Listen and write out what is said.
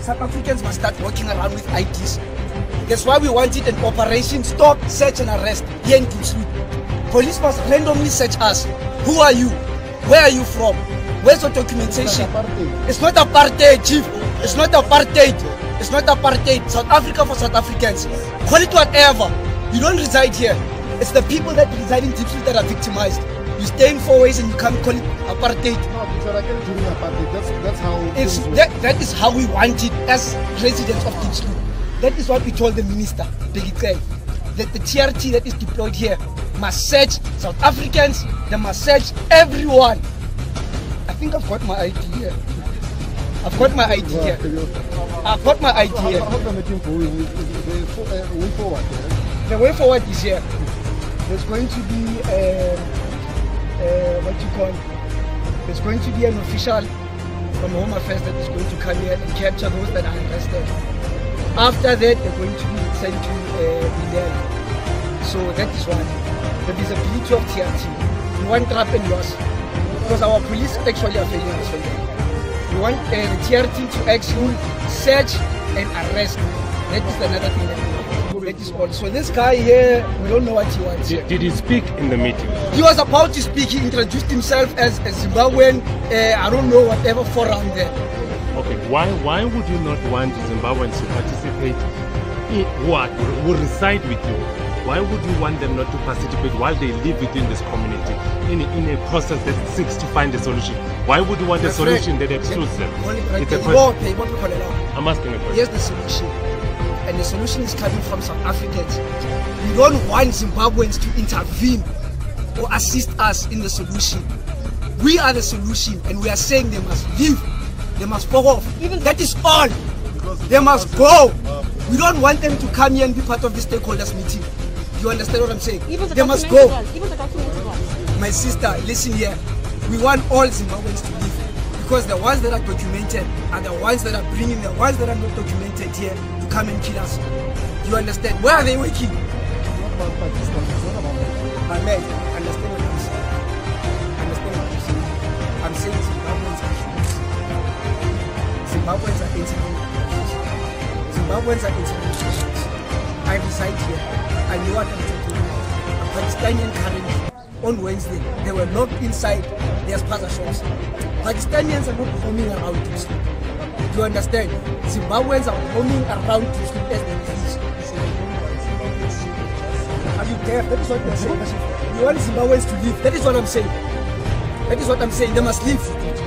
South Africans must start walking around with IDs. That's why we wanted an operation stop, search and arrest here in Diepsloot. Police must randomly search us. Who are you? Where are you from? Where's your documentation? It's not apartheid, chief. It's not apartheid. It's not apartheid. South Africa for South Africans. Call it whatever. You don't reside here. It's the people that reside in Diepsloot that are victimized. You stay in Fourways and you can't call it apartheid. No, Tshisekedi during apartheid, that's, that's how It's that, that is how we want it as residents of Diepsloot. That is what we told the minister, Begitei, that the TRT that is deployed here must search South Africans, they must search everyone. I think I've got my ID here. I've got my ID here. I've got my ID here. how the meeting going? Is, is there fo- uh, way forward? The way forward is here. There's going to be uh, uh, what you call. There's going to be an official from Home Affairs that is going to come here and capture those that are arrested. After that, they're going to be sent to uh. So that is one. The visibility of TRT. We want trap and loss because our police actually are failing us right. We want uh, the TRT to actually search and arrest. That is another thing that we want. That is all. So this guy here, we don't know what he wants. Did, did he speak in the meeting? He was about to speak. He introduced himself as a Zimbabwean. Uh, I don't know whatever forum there. Okay, why why would you not want Zimbabweans to participate in what who reside with you? Why would you want them not to participate while they live within this community in a, in a process that seeks to find a solution? Why would you want a solution that excludes them? Hold it right It's a question. Ibo- Ibo Pikolela. I'm asking a question. Here's the solution. And the solution is coming from South Africans. We don't want Zimbabweans to intervene or assist us in the solution. We are the solution, and we are saying they must leave. They must fuck off. Even that is all. They must go. We don't want them to come here and be part of the stakeholders meeting. You understand what I'm saying? Even the They must go. ones, Even the documented ones. My sister, listen here. We want all Zimbabweans to leave because the ones that are documented are the ones that are bringing the ones that are not documented here to come and kill us. You understand? Where are they working? Man, understand what I'm saying? Understand what I'm saying? I'm saying Zimbabweans are humans. Zimbabweans are interviewing Zimbabweans are patients. I reside here. I know what I'm talking about. A Pakistani currently on Wednesday, they were locked inside their spaza shops. Pakistanians are not roaming around Diepsloot. You understand? Zimbabweans are roaming around Diepsloot as they please. Are you deaf? That is what you're saying. You want Zimbabweans to leave. That is what I'm saying. That is what I'm saying. They must leave.